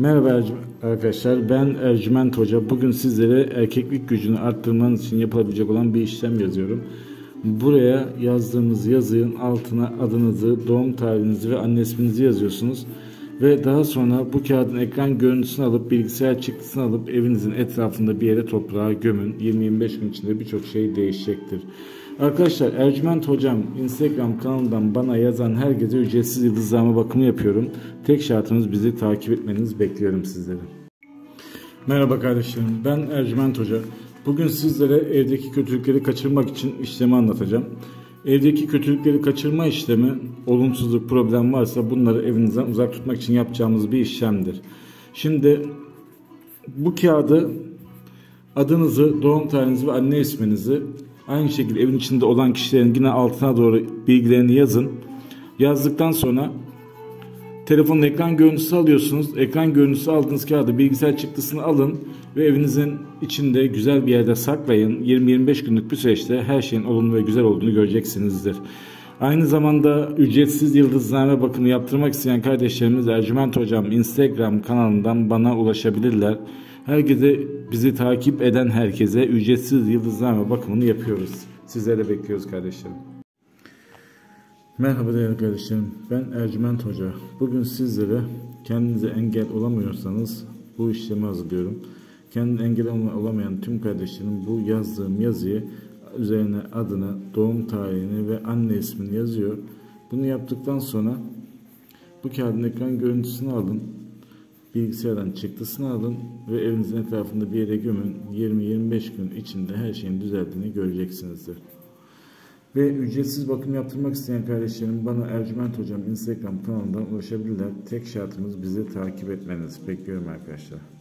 Merhaba arkadaşlar ben Ercüment Hoca. Bugün sizlere erkeklik gücünü arttırmanız için yapılabilecek olan bir işlem yazıyorum. Buraya yazdığınız yazının altına adınızı, doğum tarihinizi ve anne isminizi yazıyorsunuz. Ve daha sonra bu kağıdın ekran görüntüsünü alıp bilgisayar çıktısını alıp evinizin etrafında bir yere toprağa gömün. 20-25 gün içinde birçok şey değişecektir. Arkadaşlar Ercüment Hocam Instagram kanalından bana yazan herkese ücretsiz yıldızlama bakımı yapıyorum. Tek şartımız bizi takip etmenizi bekliyorum sizleri. Merhaba kardeşlerim ben Ercüment Hoca. Bugün sizlere evdeki kötülükleri kaçırmak için işlemi anlatacağım. Evdeki kötülükleri kaçırma işlemi olumsuzluk problem varsa bunları evinizden uzak tutmak için yapacağımız bir işlemdir. Şimdi bu kağıdı adınızı, doğum tarihinizi ve anne isminizi aynı şekilde evin içinde olan kişilerin yine altına doğru bilgilerini yazın. Yazdıktan sonra telefonun ekran görüntüsü alıyorsunuz. Ekran görüntüsü aldığınız kağıdı bilgisayar çıktısını alın ve evinizin içinde güzel bir yerde saklayın. 20-25 günlük bir süreçte her şeyin olumlu ve güzel olduğunu göreceksinizdir. Aynı zamanda ücretsiz yıldızname bakımı yaptırmak isteyen kardeşlerimiz Ercüment Hocam Instagram kanalından bana ulaşabilirler. Herkese bizi takip eden herkese ücretsiz yıldızname bakımını yapıyoruz. Sizleri bekliyoruz kardeşlerim. Merhaba değerli kardeşlerim. Ben Ercüment Hoca. Bugün sizlere kendinize engel olamıyorsanız bu işlemi hazırlıyorum. Kendine engel olamayan tüm kardeşlerim bu yazdığım yazıyı üzerine adını, doğum tarihini ve anne ismini yazıyor. Bunu yaptıktan sonra bu kağıdın ekran görüntüsünü alın. Bilgisayardan çıktısını alın ve evinizin etrafında bir yere gömün. 20-25 gün içinde her şeyin düzeldiğini göreceksinizdir. Ve ücretsiz bakım yaptırmak isteyen kardeşlerim bana Ercüment Hocam Instagram kanalından ulaşabilirler. Tek şartımız bizi takip etmeniz. Bekliyorum arkadaşlar.